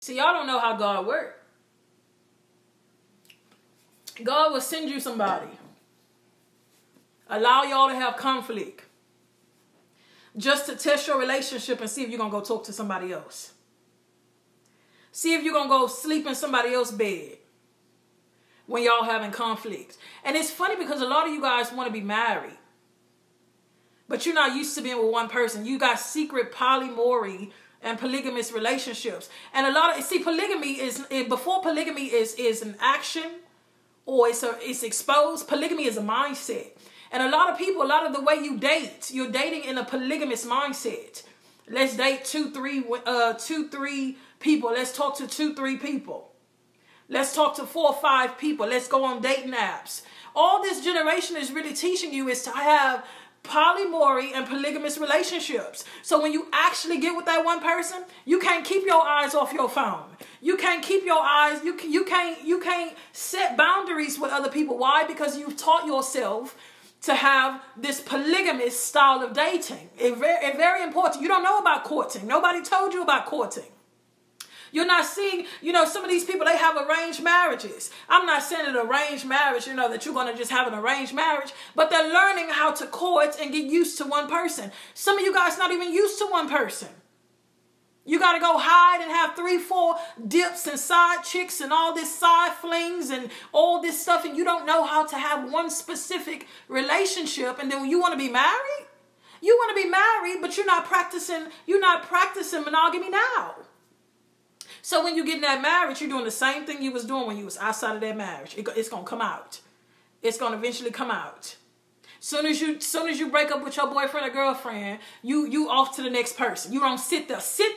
See, y'all don't know how God works. God will send you somebody. Allow y'all to have conflict. Just to test your relationship and see if you're going to go talk to somebody else. See if you're going to go sleep in somebody else's bed when y'all having conflicts. And it's funny because a lot of you guys want to be married. But you're not used to being with one person. You got secret polyamory and polygamous relationships. And a lot of see polygamy is before polygamy is is an action or it's a, it's exposed. Polygamy is a mindset. And a lot of people, a lot of the way you date, you're dating in a polygamous mindset. Let's date two, three, uh, two, three people. Let's talk to two, three people. Let's talk to four five people. Let's go on dating apps. All this generation is really teaching you is to have polyamory and polygamous relationships. So when you actually get with that one person, you can't keep your eyes off your phone. You can't keep your eyes, you, you can't you can't set boundaries with other people. Why? Because you've taught yourself to have this polygamous style of dating. It's very, it's very important. You don't know about courting. Nobody told you about courting. You're not seeing, you know, some of these people, they have arranged marriages. I'm not saying an arranged marriage, you know, that you're going to just have an arranged marriage, but they're learning how to court and get used to one person. Some of you guys not even used to one person. You got to go hide and have three, four dips and side chicks and all this side flings and all this stuff, and you don't know how to have one specific relationship, and then you want to be married? You want to be married, but you're not practicing, you're not practicing monogamy now. So when you get in that marriage, you're doing the same thing you was doing when you was outside of that marriage. It, it's gonna come out. It's gonna eventually come out. Soon as you soon as you break up with your boyfriend or girlfriend, you you off to the next person. You don't sit there. Sit